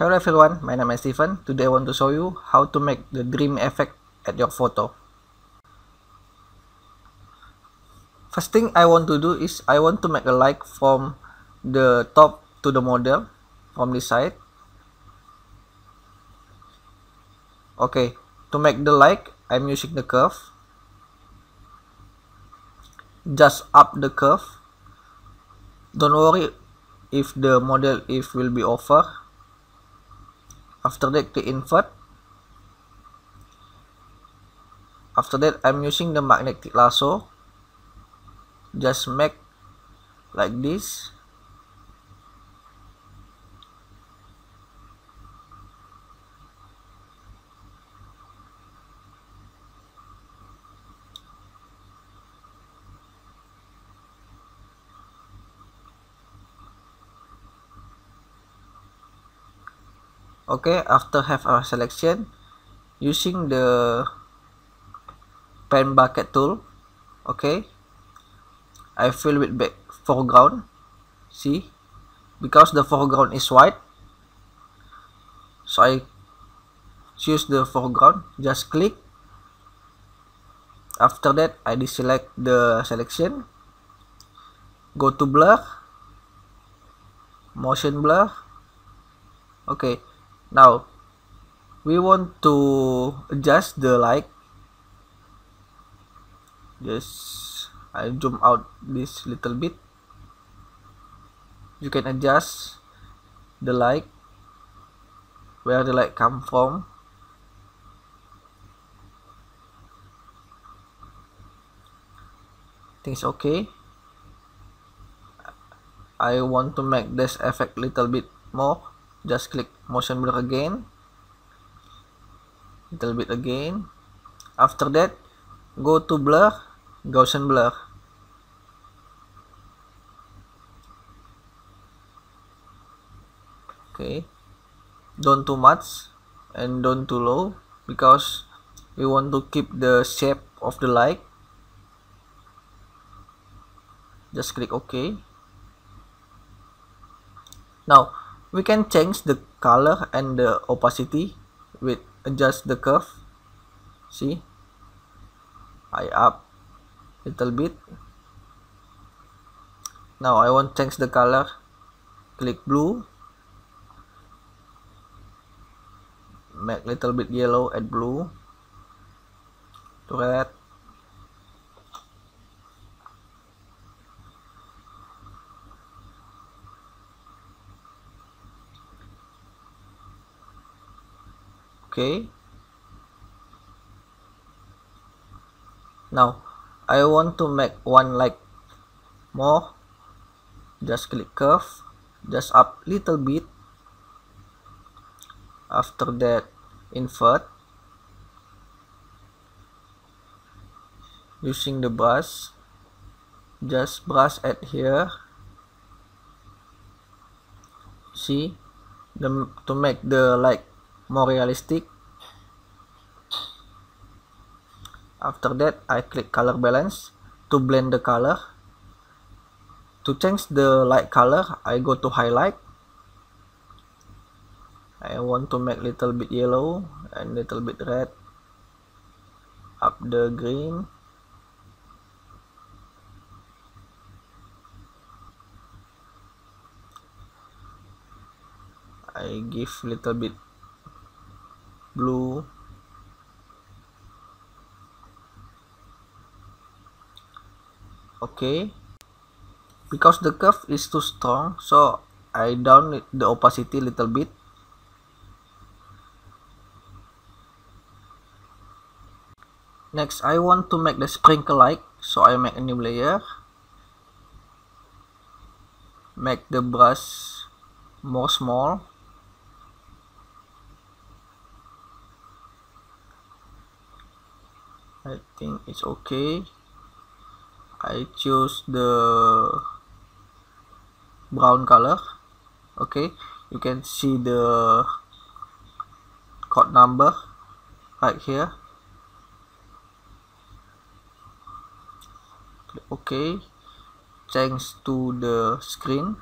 Hello everyone, my name is Steven. Today I want to show you how to make the dream effect at your photo. First thing I want to do is I want to make a light from the top to the model from this side. Okay, to make the light I'm using the curve. Just up the curve. Don't worry if the model if will be over after that click invert. After that I'm using the magnetic lasso. Just make like this okay after have our selection using the paint bucket tool okay? I fill with back foreground see? Because the foreground is white so I choose the foreground just click. After that I deselect the selection go to blur motion blur okay now we want to adjust the light just I zoom out this little bit. You can adjust the light where the light come from. Things okay. I want to make this effect little bit more just click motion blur again. Little bit again. After that go to blur Gaussian blur. Okay. Don't too much and don't too low because we want to keep the shape of the light. Just click ok now we can change the color and the opacity with adjust the curve. See? I up little bit. Now I want change the color. Click blue. Make little bit yellow add blue. To red okay. Now I want to make one like more. Just click curve. Just up little bit. After that invert. Using the brush. Just brush at here. See? The to make the like more realistic. After that I click color balance to blend the color. To change the light color I go to highlight. I want to make little bit yellow and little bit red. Up the green. I give little bit blue. Okay. Because the curve is too strong so I down the opacity little bit. Next I want to make the sprinkle like so I make a new layer. Make the brush more small I think it's okay. I choose the brown color. Okay. You can see the code number right here. Okay. Change to the screen.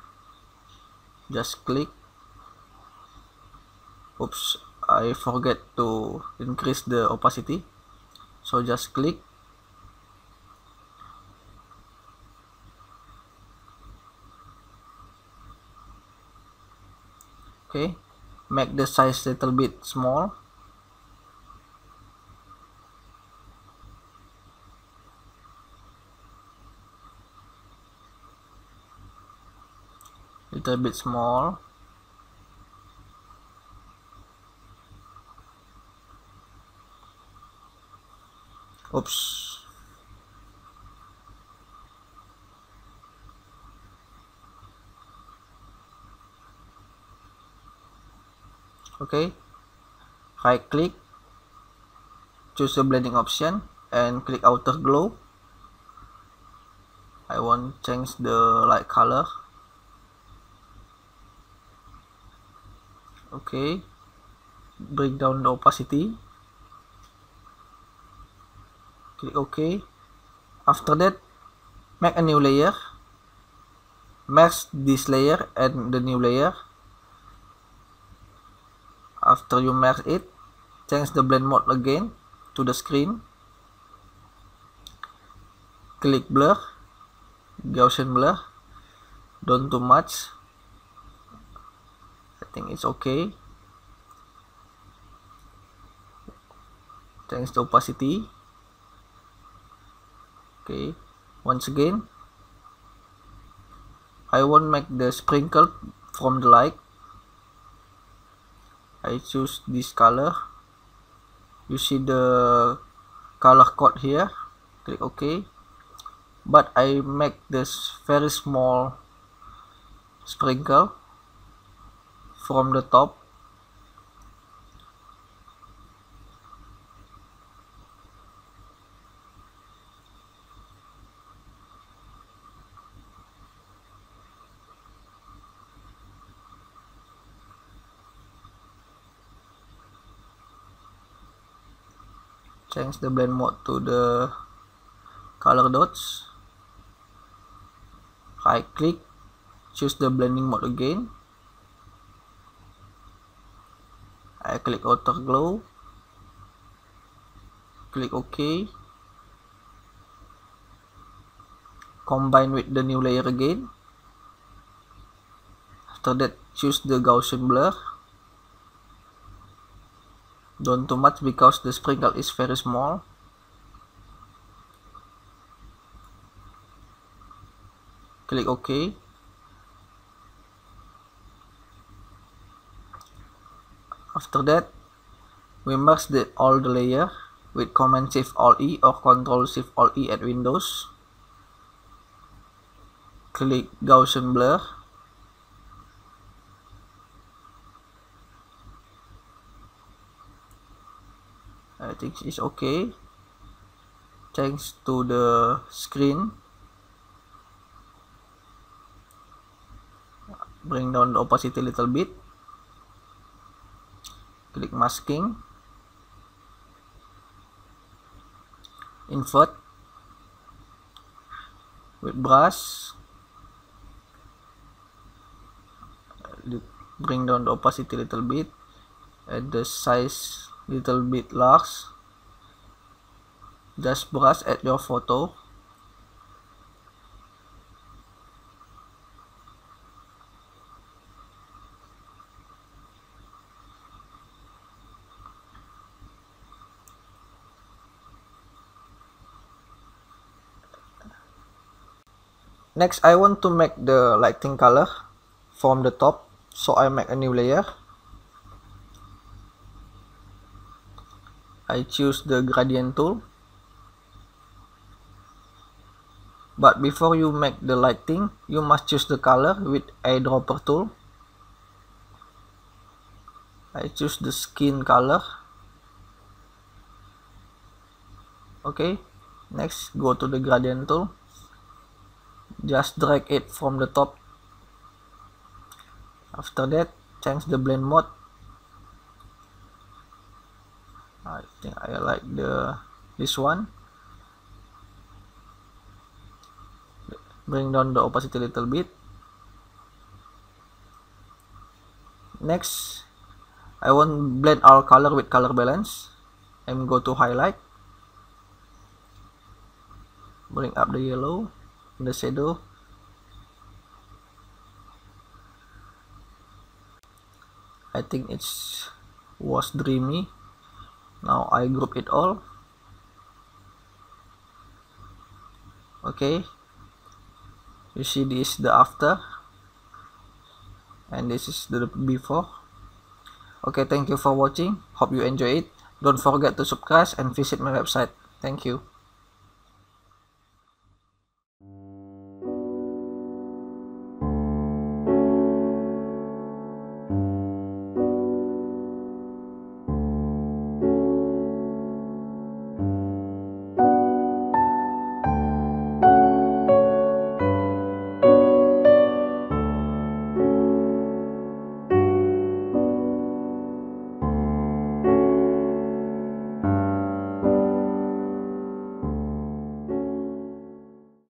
Just click. Oops. I forget to increase the opacity so just click. Okay. Make the size little bit small. Little bit small oops okay right click. Choose the blending option and click outer glow. I want change the light color. Okay bring down the opacity click ok. After that make a new layer. Merge this layer and the new layer. After you merge it change the blend mode again to the screen. Click blur. Gaussian blur. Don't too much. I think it's okay change the opacity okay. Once again. I want make the sprinkle from the light. I choose this color. You see the color code here. Click OK. But I make this very small sprinkle from the top change the blend mode to the color dots. Right click choose the blending mode again. I click outer glow. Click OK. Combine with the new layer again. After that choose the Gaussian blur don't too much because the sprinkle is very small. Click OK. After that we merge the all the layer with command shift alt E or control shift alt E at Windows. Click Gaussian blur think it's okay. Thanks to the screen. Bring down the opacity a little bit. Click masking. Invert. With brush. Bring down the opacity a little bit. Add the size little bit large just brush at your photo. Next I want to make the lighting color from the top so I make a new layer I choose the gradient tool. But before you make the lighting you must choose the color with eyedropper tool. I choose the skin color. Okay next go to the gradient tool. Just drag it from the top. After that change the blend mode I think I like the this one. Bring down the opacity a little bit. Next I want blend our color with color balance and go to highlight. Bring up the yellow the shadow. I think it's was dreamy now I group it all. Okay. You see this the after. And this is the before. Okay thank you for watching. Hope you enjoy it. Don't forget to subscribe and visit my website. Thank you